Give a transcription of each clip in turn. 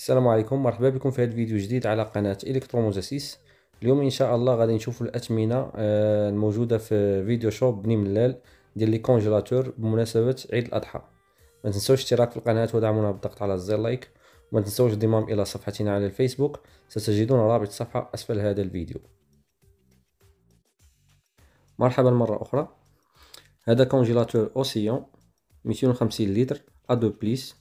السلام عليكم مرحبا بكم في هذا الفيديو جديد على قناة إلكتروموزاسيس اليوم إن شاء الله غادي نشوفوا الأثمنة آه، الموجودة في فيديو شوب بني ملال ديال les congélateurs بمناسبة عيد الأضحى. ما تنسوش الاشتراك في القناة ودعمونا بالضغط على زر like. وما تنسوش الانضمام إلى صفحتنا على الفيسبوك ستجدون رابط الصفحة أسفل هذا الفيديو. مرحبا مرة أخرى. هذا congélateur Océan 250 لتر أدو بليس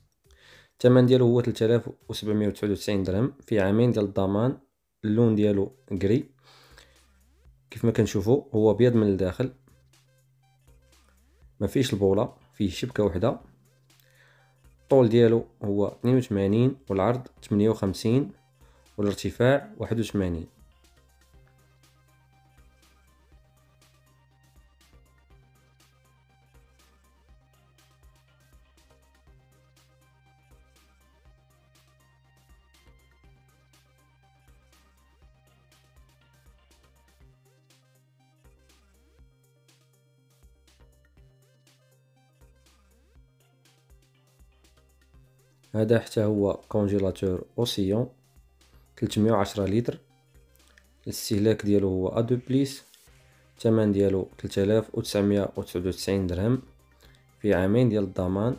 الثمن ديالو هو 3799 درهم في عامين ديال الضمان. اللون ديالو كري كيف ما كنشوفوا هو أبيض من الداخل. ما فيش البولة فيه شبكة وحدة. الطول ديالو هو 82 والعرض 58 والارتفاع 81 هذا حتى هو congélateur Océan 310 لتر. الاستهلاك ديالو هو A deux plus الثمن ديالو 3999 درهم في عامين ديال الضمان.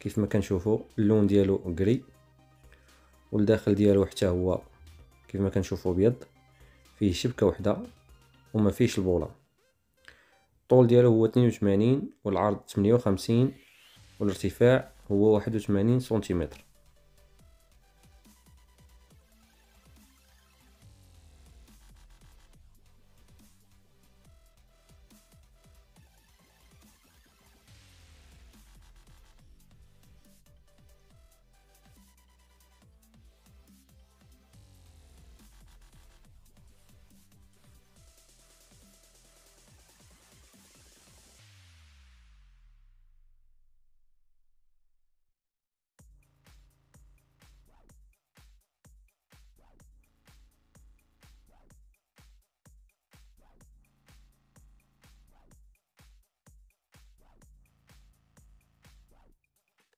كيف ما كنشوفوا اللون ديالو gris والداخل ديالو حتى هو كيف ما كنشوفوا أبيض. فيه شبكة وحدة وما فيش البولة. الطول ديالو هو 82 والعرض 58 والارتفاع هو واحد وثمانين سنتيمتر.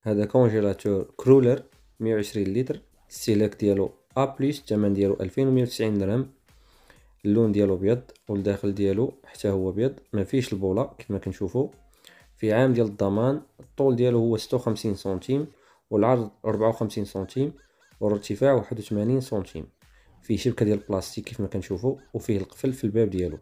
هذا congélateur Krohler مية وعشرين لتر. الاستهلاك ديالو A plus الثمن ديالو ألفين ومية وتسعين درهم. اللون ديالو أبيض والداخل ديالو حتى هو أبيض. ما فيش البوله كما كنشوفوا في عام ديال الضمان الطول ديالو هو ستة وخمسين سنتيم والعرض ربعة وخمسين سنتيم والارتفاع واحد وثمانين سنتيم. فيه شبكة ديال البلاستيك كيف ما كنشوفوا وفيه القفل في الباب ديالو.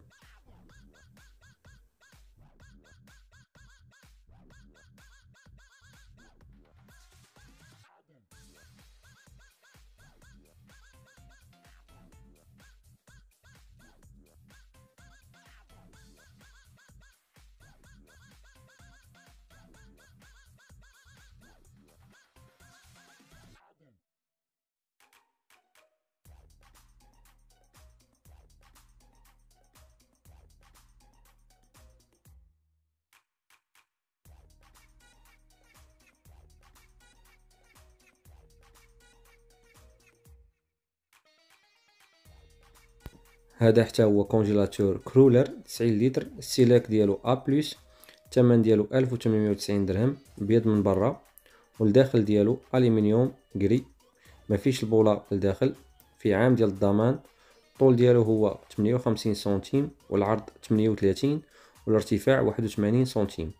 هذا حتى هو congélateur Krohler 90 لتر الاستهلاك ديالو A plus الثمن ديالو 1890 درهم ابيض من برا والداخل ديالو الومنيوم gris ما فيش البوله لداخل في عام ديال الضمان الطول ديالو هو 58 سنتيم والعرض 38 والارتفاع 81 سنتيم.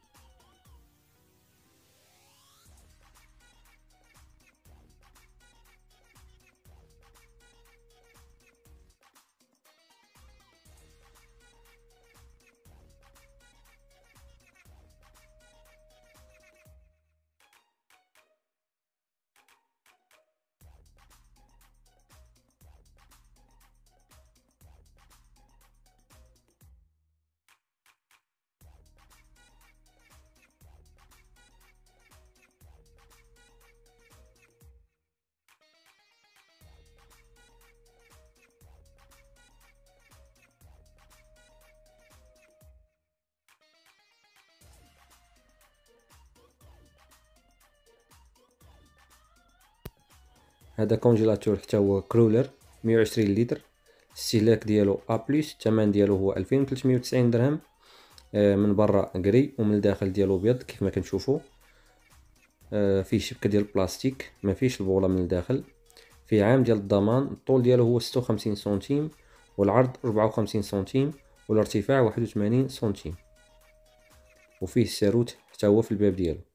هذا congélateur حتى هو Krohler 120 لتر. الاستهلاك ديالو A plus الثمن ديالو هو 2390 درهم آه، من برا gris ومن الداخل ديالو أبيض كيف ما كنشوفوا آه، فيه شبكة ديال البلاستيك ما فيش البولة من الداخل. فيه عام ديال الضمان الطول ديالو هو ستة وخمسين سنتيم والعرض ربعة وخمسين سنتيم والارتفاع واحد وثمانين سنتيم. وفيه الساروت حتى هو في الباب ديالو.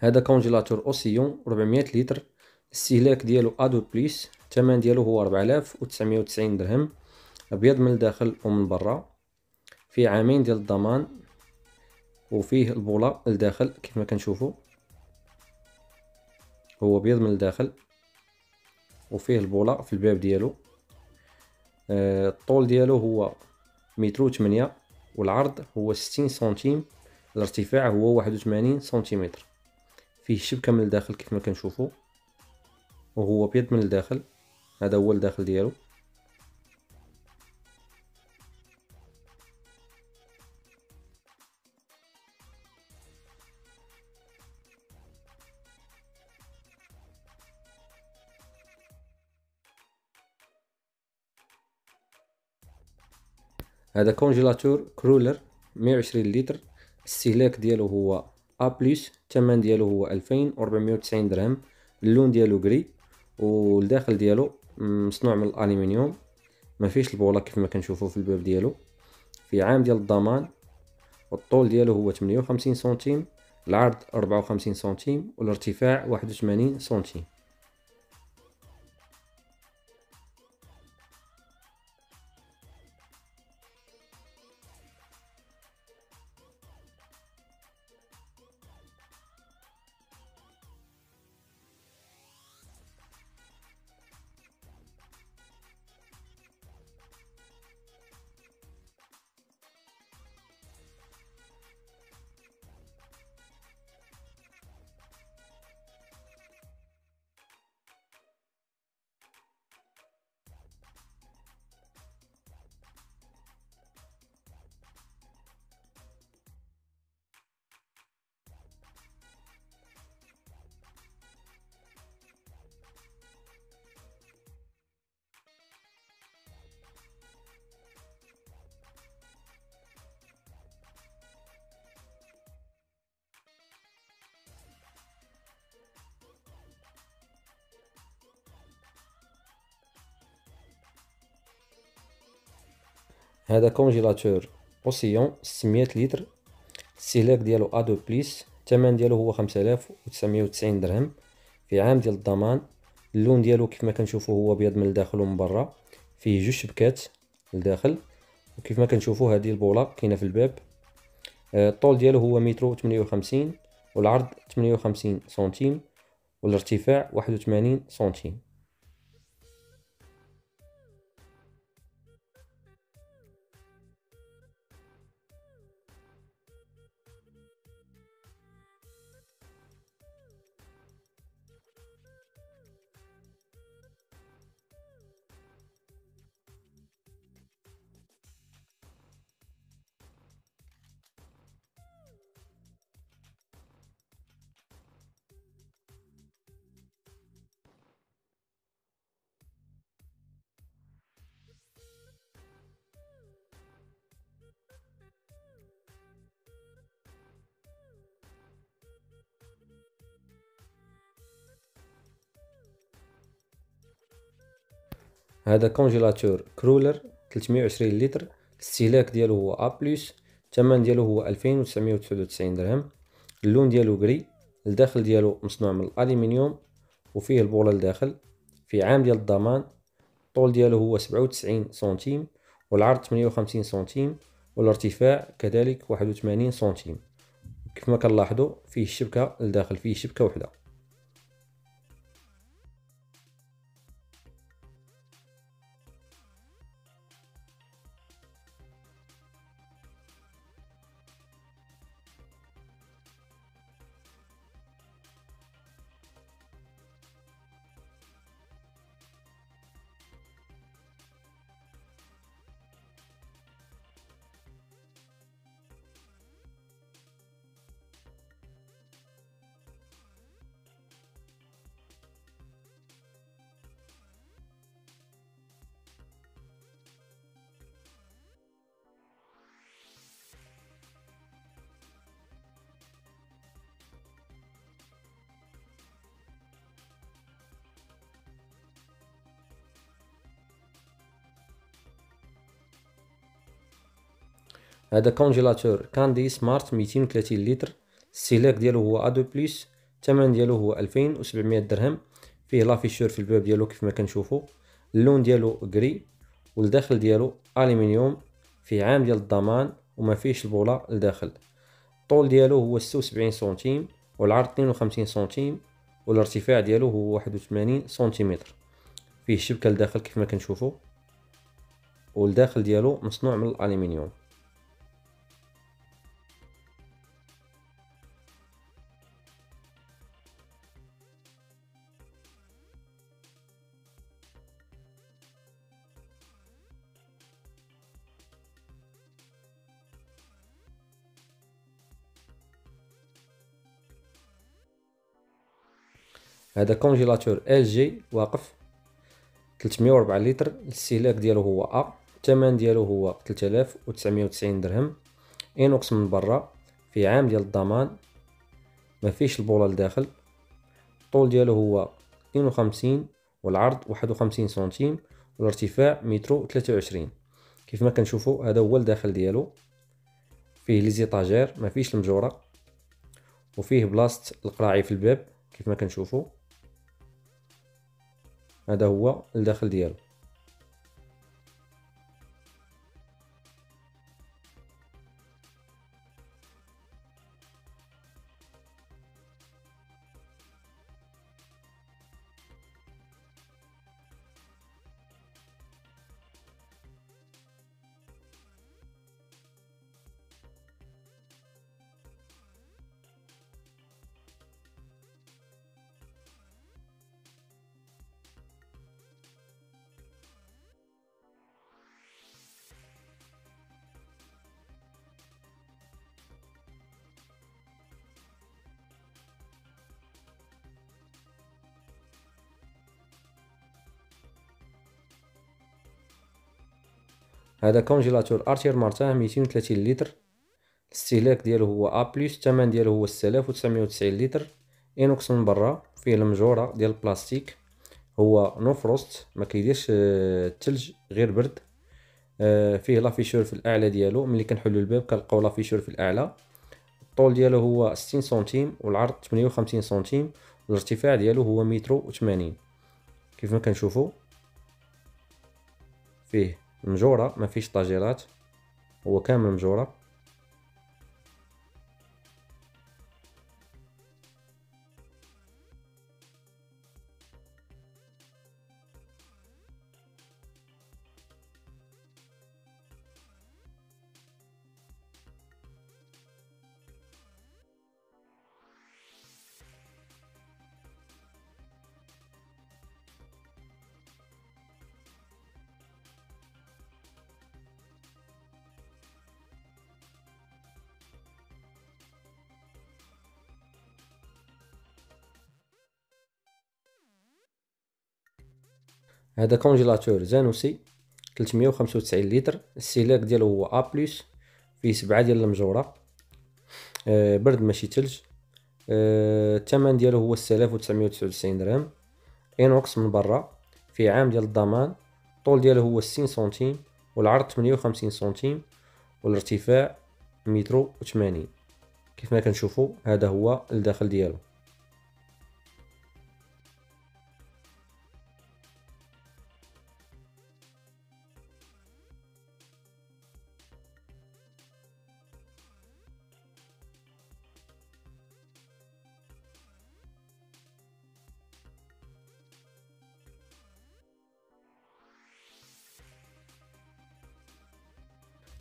هذا congélateur Océan 400 لتر. الاستهلاك ديالو A deux plus الثمن ديالو هو 4990 درهم أبيض من الداخل ومن برا. فيه عامين ديال الضمان وفيه البولة للداخل كيف ما كنشوفوا هو أبيض من الداخل وفيه البولة في الباب ديالو. آه، الطول ديالو هو متر وثمانية والعرض هو ستين سنتيم الارتفاع هو واحد وثمانين سنتيمتر. فيه شبكة من الداخل كيف ما كنشوفو. وهو أبيض من الداخل. هذا هو الداخل ديالو. هذا congélateur Krohler 120 لتر. الاستهلاك ديالو هو A plus الثمن ديالو هو 2490 درهم. اللون ديالو gris والداخل ديالو مصنوع من الالومنيوم ما فيش البوله كيف ما كنشوفوا في الباب ديالو. في عام ديال الضمان والطول ديالو هو 58 سنتيم. العرض 54 سنتيم والارتفاع 81 سنتيم. هذا congélateur Océan 600 لتر. الاستهلاك ديالو A deux plus الثمن ديالو هو 5990 درهم. في عام ديال الضمان اللون ديالو كيف ما كنشوفوا هو أبيض من الداخل ومن برا. فيه جوج شبكات للداخل. وكيف ما كنشوفوا هذه البوله كاينة في الباب. آه، الطول ديالو هو متر 58 والعرض 58 سنتيم والارتفاع 81 سنتيم. هذا congélateur Krohler 320 لتر الاستهلاك ديالو هو A plus الثمن ديالو هو ألفين وتسعمية وتسعود وتسعين درهم. اللون ديالو gris الداخل ديالو مصنوع من الالومنيوم وفيه البولة لداخل في عام ديال الضمان الطول ديالو هو سبعة وتسعين سنتيم والعرض تمنية وخمسين سنتيم والارتفاع كذلك واحد وثمانين سنتيم. كيف ما كنلاحظوا فيه الشبكة لداخل فيه شبكة وحدة. هذا congélateur Candy Smart ميتين وثلاثين لتر. الاستهلاك ديالو هو A deux plus الثمن ديالو هو ألفين وسبعمية درهم. فيه l'afficheur في الباب ديالو كيف ما كنشوفو. اللون ديالو gris والداخل ديالو الومنيوم فيه عام ديال الضمان وما فيهش البوله لداخل. الطول ديالو هو ستة وسبعين سنتيم والعرض اثنين وخمسين سنتيم والارتفاع ديالو هو واحد وثمانين سنتيمتر. فيه شبكة لداخل كيف ما كنشوفو. والداخل ديالو مصنوع من الالومنيوم هذا كونجيلاتور ال جي واقف 304 لتر الاستهلاك ديالو هو A الثمن ديالو هو 3990 درهم. inox من برا في عام ديال الضمان ما فيش البولة لداخل. الطول ديالو هو 52 والعرض 51 سنتيم والارتفاع مترو 23 كيف ما كنشوفوا هذا هو الداخل ديالو. فيه les étagères ما فيش المجورة. وفيه بلاصه القراعي في الباب كيف ما كنشوفوا هذا هو الداخل ديالو. هذا congélateur ارتير ميتين وثلاثين لتر. الاستهلاك ديالو هو A plus الثمن ديالو هو ستالاف وتسعمية وتسعين لتر. inox من برا فيه المجورة ديال البلاستيك. هو no frost ما كيديرش الثلج غير برد. فيه l'afficheur في الأعلى ديالو. ملي كنحلو الباب كنلقاو l'afficheur في الأعلى. الطول ديالو هو ستين سنتيم والعرض تمنية وخمسين سنتيم. والارتفاع ديالو هو مترو وثمانين كيف ما كنشوفو فيه مجورة ما فيش طاجيرات هو كامل مجورة. هذا congélateur Zanussi 395 لتر. الاستهلاك ديالو هو A plus فيه سبعة ديال المجورة. آه برد ماشي تلج. آه الثمن ديالو هو 6999 درهم. inox من برا فيه عام ديال الضمان. الطول ديالو هو 60 سنتيم والعرض 58 سنتيم والارتفاع مترو وثمانين. كيف ما كنشوفوا هذا هو الداخل ديالو.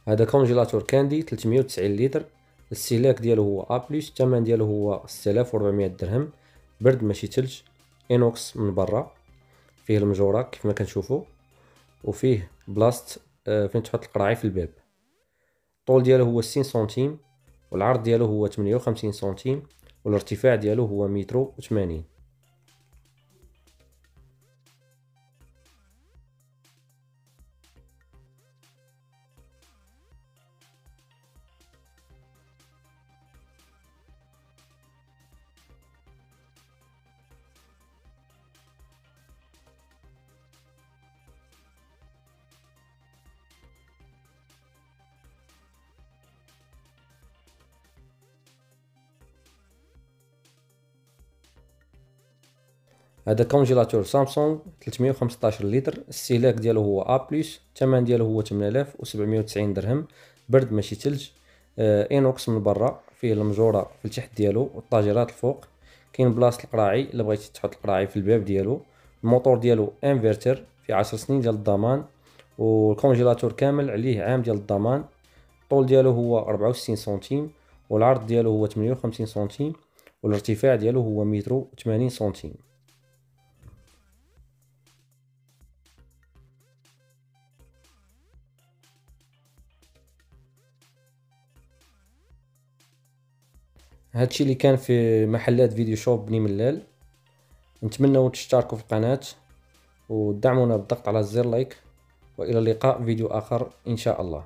هذا congélateur Candy 390 لتر. الاستهلاك ديالو هو A plus الثمن ديالو هو 6400 درهم. برد ماشي تلج inox من برا. فيه المجورة كيف ما كنشوفوا. وفيه بلاصه آه، فين تحط القراعي في الباب. الطول ديالو هو 60 سنتيم. والعرض ديالو هو 58 سنتيم. والارتفاع ديالو هو متر و 80 هذا congélateur سامسونج 315 لتر الاستهلاك ديالو هو A plus الثمن ديالو هو 8790 درهم برد ماشي تلج آه inox من برا فيه المجورة في التحت ديالو والطاجيرات الفوق كاين بلاصة القراعي إلا بغيتي تحط القراعي في الباب ديالو الموتور ديالو إنفرتر في 10 سنين ديال الضمان وال congélateur كامل عليه عام ديال الضمان الطول ديالو هو 64 سنتيم والعرض ديالو هو 58 سنتيم والارتفاع ديالو هو متر 80 سنتيم. هادشي اللي كان في محلات فيديو شوب بني ملال. نتمنى تشتركوا في القناة ودعمونا بالضغط على زر لايك وإلى اللقاء فيديو آخر إن شاء الله.